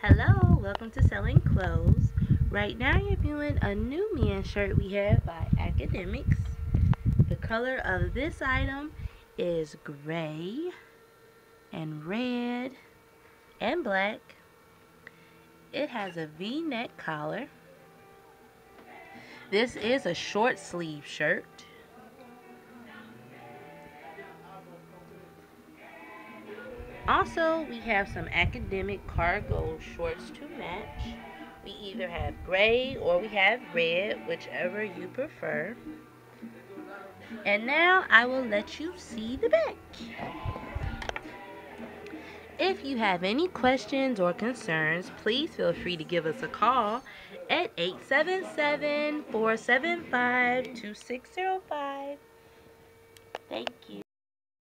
Hello, welcome to Selling Clothes. Right now you're viewing a new man shirt we have by Akademiks. The color of this item is gray and red and black. It has a v-neck collar. This is a short sleeve shirt. Also, we have some academic cargo shorts to match. We either have gray or we have red, whichever you prefer. And now I will let you see the back. If you have any questions or concerns, please feel free to give us a call at 877-475-2605. Thank you.